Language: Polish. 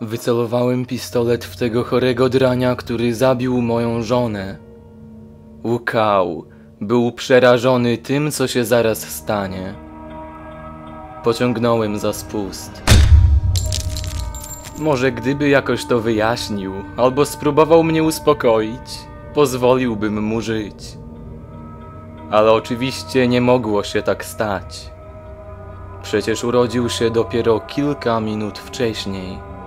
Wycelowałem pistolet w tego chorego drania, który zabił moją żonę. Łkał. Był przerażony tym, co się zaraz stanie. Pociągnąłem za spust. Może gdyby jakoś to wyjaśnił, albo spróbował mnie uspokoić, pozwoliłbym mu żyć. Ale oczywiście nie mogło się tak stać. Przecież urodził się dopiero kilka minut wcześniej.